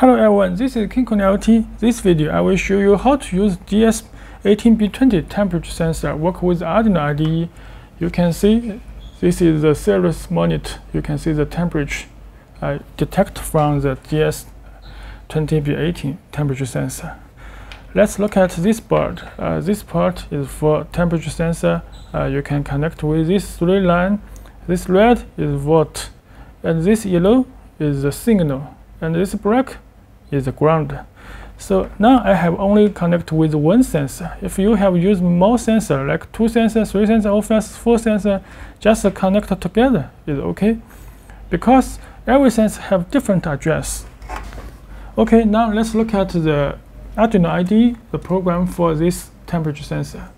Hello everyone, this is KinCony IoT. This video I will show you how to use DS18B20 temperature sensor work with Arduino IDE. You can see this is the serial monitor. You can see the temperature uh, detect from the DS20B18 temperature sensor. Let's look at this board. Uh, this part is for temperature sensor. Uh, you can connect with this three line. This red is volt, and this yellow is the signal, and this black is the ground. So now I have only connect with one sensor. If you have used more sensor, like two sensors, three sensors, or four sensor, just connect together is okay. Because every sensor have different address. Okay, now let's look at the Arduino IDE, the program for this temperature sensor.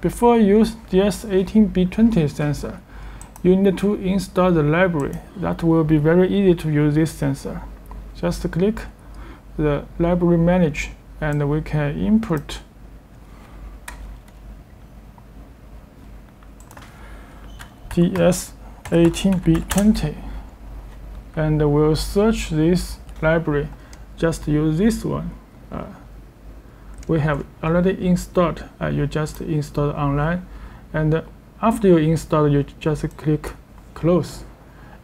Before you use DS18B20 sensor, you need to install the library. That will be very easy to use this sensor. Just click the library manage and we can input. DS18B20 and we'll search this library. Just use this one. Uh, we have already installed uh, you just install online. And after you install you just click close.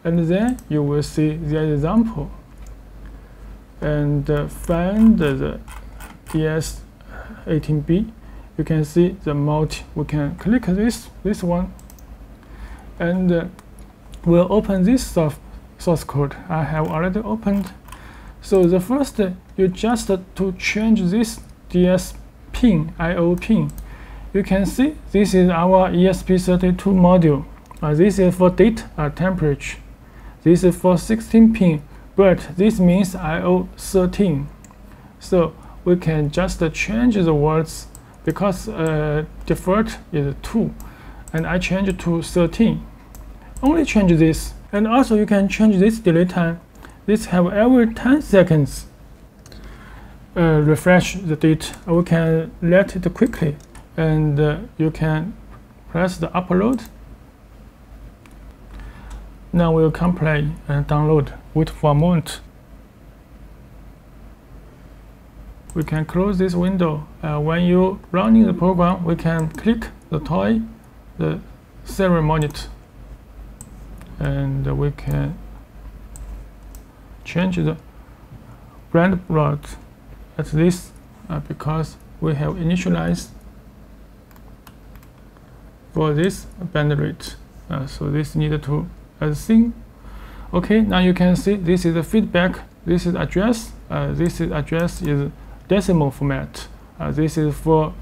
And then you will see the example and uh, find the DS18B you can see the multi we can click this this one and uh, we'll open this source code I have already opened. So the first uh, you just uh, to change this DS pin IO pin you can see this is our ESP32 module. Uh, this is for date uh, temperature. This is for 16 pin but this means IO 13. So we can just change the words because uh, default is 2 and I change to 13. Only change this and also you can change this delay time. This have every 10 seconds uh, refresh the date. We can let it quickly and uh, you can press the upload. Now we'll come play and download wait for a moment. We can close this window. Uh, when you running the program, we can click the toy, the serial monitor, and we can change the baud rate at this uh, because we have initialized for this baud rate. Uh, so this needed to as thing Okay, now you can see this is the feedback. This is address. Uh, this is address is decimal format. Uh, this is for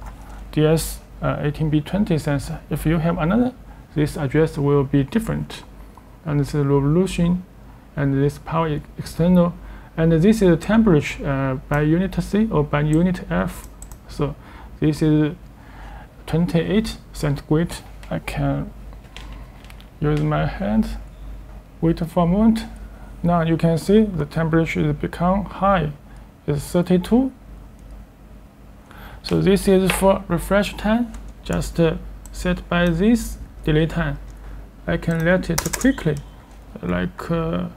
DS uh, 18B20 sensor. If you have another, this address will be different. And this is resolution, and this power external, and this is temperature uh, by unit C or by unit F. So this is 28 centigrade. I can use my hand wait for a moment. Now you can see the temperature is become high. It's 32. So this is for refresh time. Just uh, set by this delay time. I can let it quickly, like uh,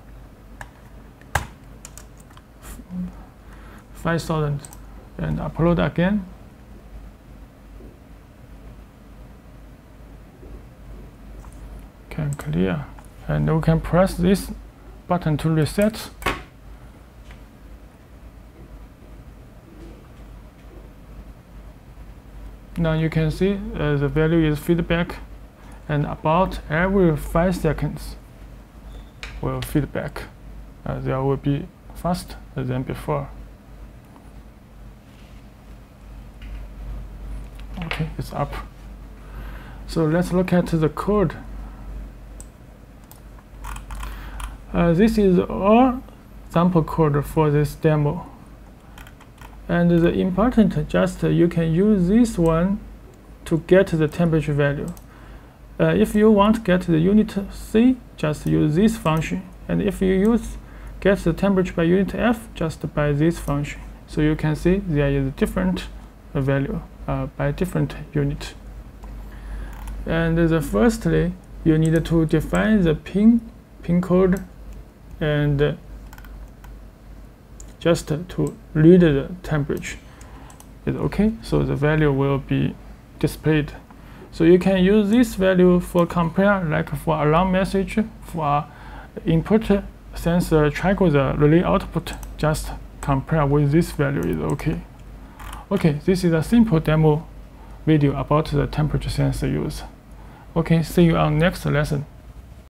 5000 and upload again. Can clear and we can press this button to reset. Now you can see uh, the value is feedback and about every 5 seconds will feedback. Uh, there will be faster than before. Okay it's up. So let's look at the code Uh, this is all sample code for this demo. And the important just uh, you can use this one to get the temperature value. Uh, if you want to get the unit C, just use this function. And if you use get the temperature by unit F, just by this function. So you can see there is a different value uh, by different unit. And the firstly, you need to define the pin pin code and just to read the temperature is okay? So the value will be displayed. So you can use this value for compare like for alarm message for input sensor check the relay output just compare with this value is okay? Okay this is a simple demo video about the temperature sensor use. Okay see you on next lesson